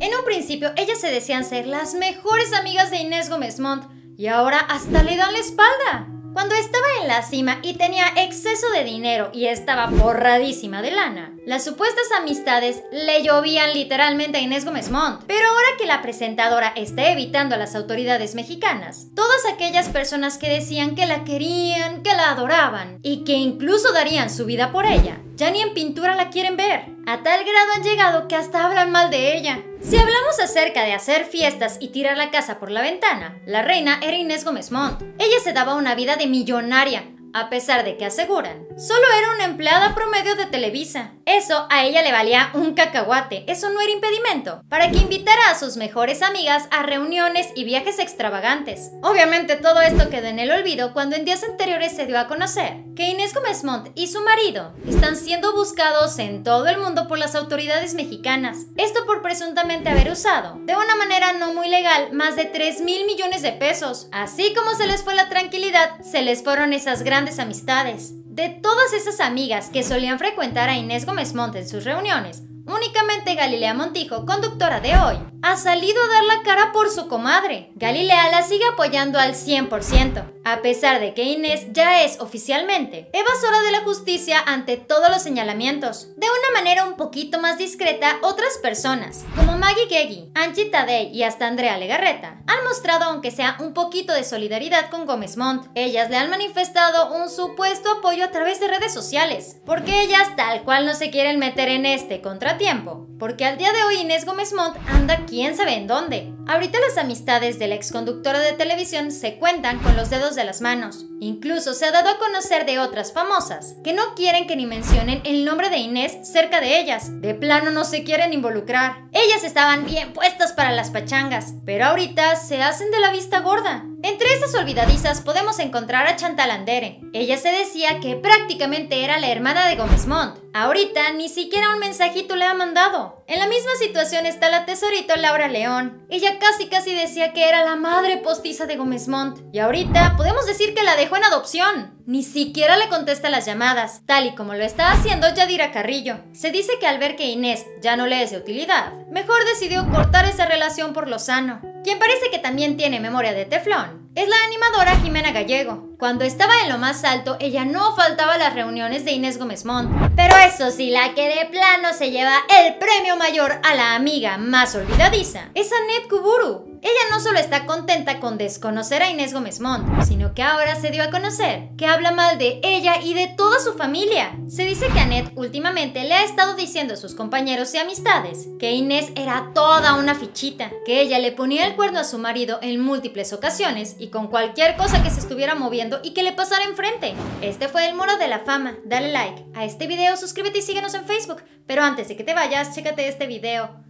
En un principio, ellas se decían ser las mejores amigas de Inés Gómez Montt y ahora hasta le dan la espalda. Cuando estaba en la cima y tenía exceso de dinero y estaba borradísima de lana, las supuestas amistades le llovían literalmente a Inés Gómez Montt. Pero ahora que la presentadora está evitando a las autoridades mexicanas, todas aquellas personas que decían que la querían, que la adoraban y que incluso darían su vida por ella, ya ni en pintura la quieren ver. A tal grado han llegado que hasta hablan mal de ella. Si hablamos acerca de hacer fiestas y tirar la casa por la ventana, la reina era Inés Gómez Montt. Ella se daba una vida de millonaria, a pesar de que aseguran, solo era una empleada promedio de Televisa. Eso a ella le valía un cacahuate, eso no era impedimento, para que invitara a sus mejores amigas a reuniones y viajes extravagantes. Obviamente todo esto quedó en el olvido cuando en días anteriores se dio a conocer que Inés Gómez Montt y su marido están siendo buscados en todo el mundo por las autoridades mexicanas. Esto por presuntamente haber usado, de una manera no muy legal, más de 3 mil millones de pesos. Así como se les fue la tranquilidad, se les fueron esas grandes amistades. De todas esas amigas que solían frecuentar a Inés Gómez Montt en sus reuniones, únicamente Galilea Montijo, conductora de hoy, ha salido a dar la cara por su comadre. Galilea la sigue apoyando al 100%, a pesar de que Inés ya es oficialmente evasora de la justicia ante todos los señalamientos. De una manera un poquito más discreta, otras personas, como Maggie Geggy, Angie Tadei y hasta Andrea Legarreta, han mostrado aunque sea un poquito de solidaridad con Gómez Montt. Ellas le han manifestado un supuesto apoyo a través de redes sociales, porque ellas tal cual no se quieren meter en este contratiempo, porque al día de hoy Inés Gómez Montt anda quién sabe en dónde. Ahorita las amistades de la exconductora de televisión se cuentan con los dedos de las manos. Incluso se ha dado a conocer de otras famosas que no quieren que ni mencionen el nombre de Inés cerca de ellas. De plano no se quieren involucrar. Ellas estaban bien puestas para las pachangas, pero ahorita se hacen de la vista gorda. Entre esas olvidadizas podemos encontrar a Chantal Andere. Ella se decía que prácticamente era la hermana de Gómez Montt. Ahorita ni siquiera un mensajito le ha mandado. En la misma situación está la tesorito Laura León. Ella casi casi decía que era la madre postiza de Gómez Montt. Y ahorita podemos decir que la dejó en adopción. Ni siquiera le contesta las llamadas, tal y como lo está haciendo Yadira Carrillo. Se dice que al ver que Inés ya no le es de utilidad, mejor decidió cortar esa relación por lo sano. Quien parece que también tiene memoria de teflón es la animadora Jimena Gallego. Cuando estaba en lo más alto, ella no faltaba a las reuniones de Inés Gómez Montt. Pero eso sí, la que de plano se lleva el premio mayor a la amiga más olvidadiza es Annette Kuburu. Ella no solo está contenta con desconocer a Inés Gómez Montt, sino que ahora se dio a conocer que habla mal de ella y de toda su familia. Se dice que Annette últimamente le ha estado diciendo a sus compañeros y amistades que Inés era toda una fichita, que ella le ponía el cuerno a su marido en múltiples ocasiones y con cualquier cosa que se estuviera moviendo y que le pasara enfrente. Este fue el muro de la fama. Dale like a este video, suscríbete y síguenos en Facebook. Pero antes de que te vayas, chécate este video.